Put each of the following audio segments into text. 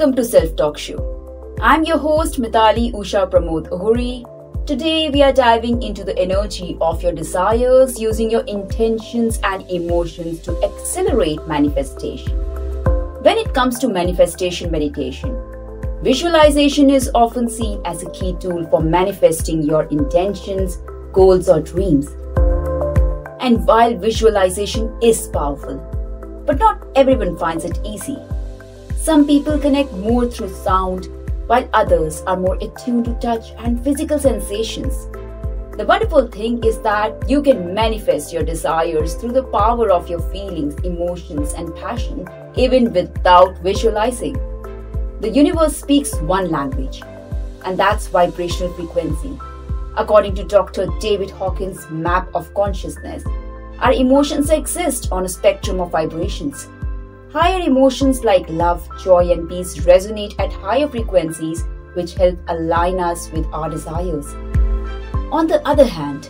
Welcome to Self Talk Show. I'm your host Meetali Usha Pramod Ohri. Today we are diving into the energy of your desires using your intentions and emotions to accelerate manifestation. When it comes to manifestation meditation, visualization is often seen as a key tool for manifesting your intentions, goals, or dreams. And while visualization is powerful, but not everyone finds it easy. Some people connect more through sound, while others are more attuned to touch and physical sensations. The wonderful thing is that you can manifest your desires through the power of your feelings, emotions, and passion, even without visualizing. The universe speaks one language, and that's vibrational frequency. According to Dr. David Hawkins' map of consciousness, our emotions exist on a spectrum of vibrations. Higher emotions like love, joy, and peace resonate at higher frequencies, which help align us with our desires. On the other hand,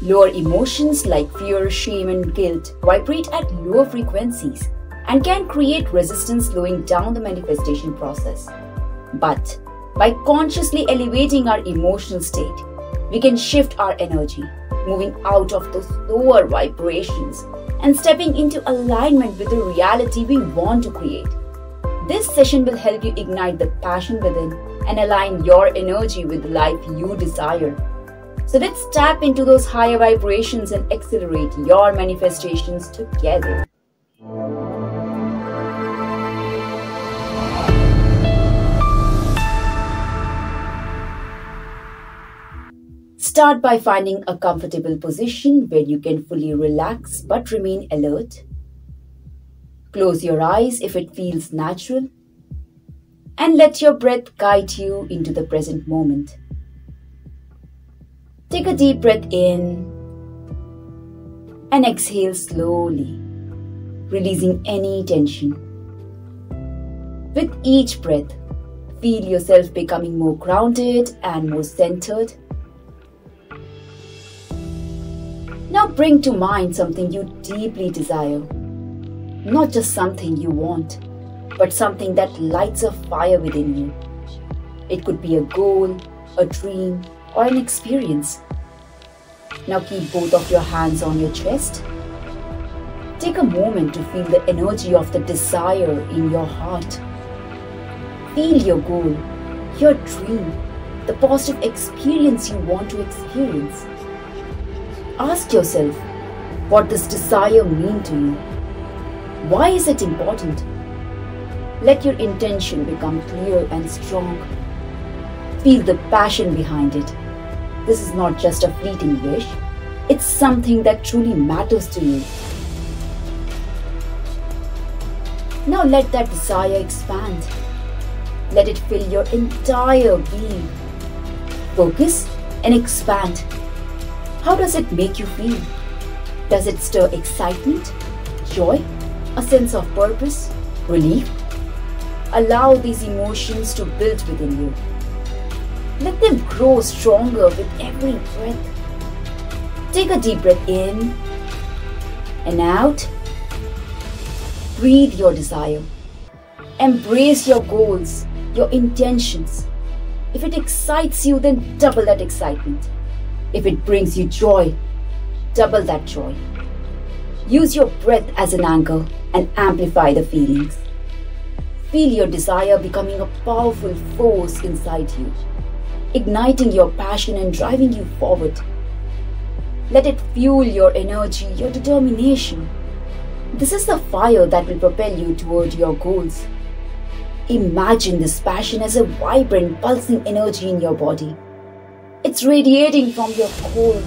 lower emotions like fear, shame, and guilt vibrate at lower frequencies and can create resistance, slowing down the manifestation process. But by consciously elevating our emotional state, we can shift our energy, moving out of those lower vibrations and stepping into alignment with the reality we want to create. This session will help you ignite the passion within and align your energy with the life you desire. So let's tap into those higher vibrations and accelerate your manifestations together. Start by finding a comfortable position where you can fully relax but remain alert. Close your eyes if it feels natural. And let your breath guide you into the present moment. Take a deep breath in and exhale slowly, releasing any tension. With each breath, feel yourself becoming more grounded and more centered. Now bring to mind something you deeply desire. Not just something you want, but something that lights a fire within you. It could be a goal, a dream, or an experience. Now keep both of your hands on your chest. Take a moment to feel the energy of the desire in your heart. Feel your goal, your dream, the positive experience you want to experience. Ask yourself, what does desire mean to you? Why is it important? Let your intention become clear and strong. Feel the passion behind it. This is not just a fleeting wish, it's something that truly matters to you. Now let that desire expand. Let it fill your entire being. Focus and expand. How does it make you feel? Does it stir excitement, joy, a sense of purpose, relief? Allow these emotions to build within you. Let them grow stronger with every breath. Take a deep breath in and out. Breathe your desire. Embrace your goals, your intentions. If it excites you, then double that excitement. If it brings you joy, double that joy. Use your breath as an anchor and amplify the feelings. Feel your desire becoming a powerful force inside you, igniting your passion and driving you forward. Let it fuel your energy, your determination. This is the fire that will propel you toward your goals. Imagine this passion as a vibrant, pulsing energy in your body it's radiating from your core,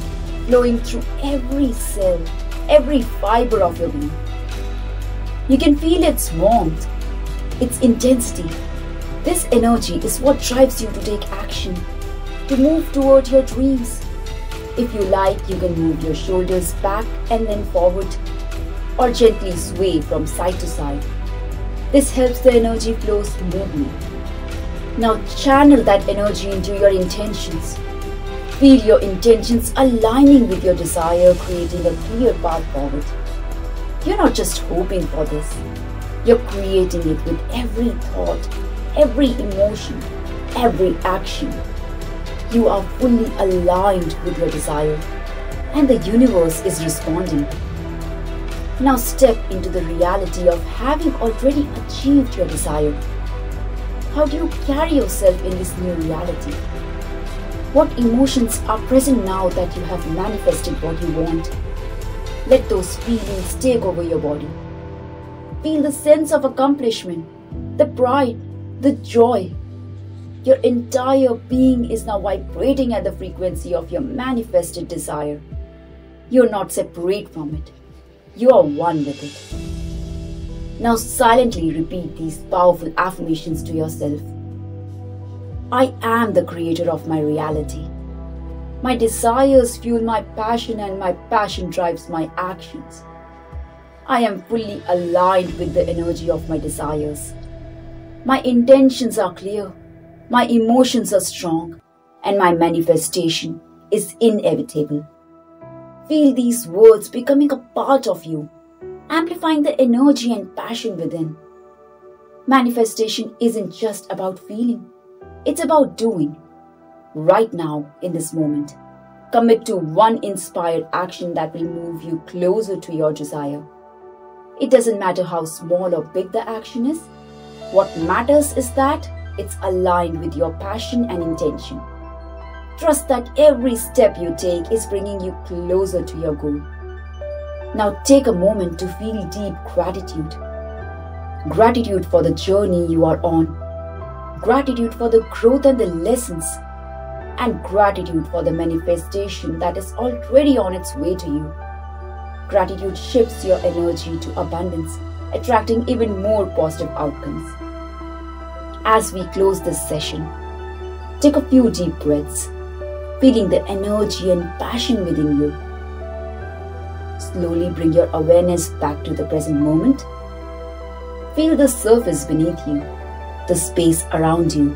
flowing through every cell, every fiber of your being. You can feel its warmth, its intensity. This energy is what drives you to take action, to move toward your dreams. If you like, you can move your shoulders back and then forward, or gently sway from side to side. This helps the energy flow smoothly. Now channel that energy into your intentions Feel your intentions aligning with your desire, creating a clear path forward. You're not just hoping for this, you're creating it with every thought, every emotion, every action. You are fully aligned with your desire, and the universe is responding. Now step into the reality of having already achieved your desire. How do you carry yourself in this new reality? What emotions are present now that you have manifested what you want? Let those feelings take over your body. Feel the sense of accomplishment, the pride, the joy. Your entire being is now vibrating at the frequency of your manifested desire. You're not separate from it, you are one with it. Now silently repeat these powerful affirmations to yourself. I am the creator of my reality. My desires fuel my passion, and my passion drives my actions. I am fully aligned with the energy of my desires. My intentions are clear, my emotions are strong, and my manifestation is inevitable. Feel these words becoming a part of you, amplifying the energy and passion within. Manifestation isn't just about feeling it's about doing. Right now, in this moment, commit to one inspired action that will move you closer to your desire. It doesn't matter how small or big the action is. What matters is that it's aligned with your passion and intention. Trust that every step you take is bringing you closer to your goal. Now take a moment to feel deep gratitude. Gratitude for the journey you are on gratitude for the growth and the lessons, and gratitude for the manifestation that is already on its way to you. Gratitude shifts your energy to abundance, attracting even more positive outcomes. As we close this session, take a few deep breaths, feeling the energy and passion within you. Slowly bring your awareness back to the present moment. Feel the surface beneath you the space around you.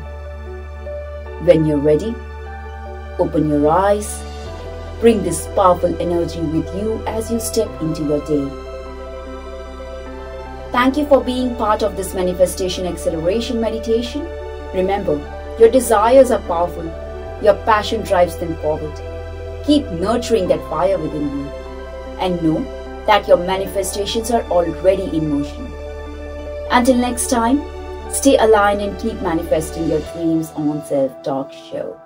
When you're ready, open your eyes, bring this powerful energy with you as you step into your day. Thank you for being part of this manifestation acceleration meditation. Remember, your desires are powerful, your passion drives them forward. Keep nurturing that fire within you and know that your manifestations are already in motion. Until next time, Stay aligned and keep manifesting your dreams on Self Talk Show.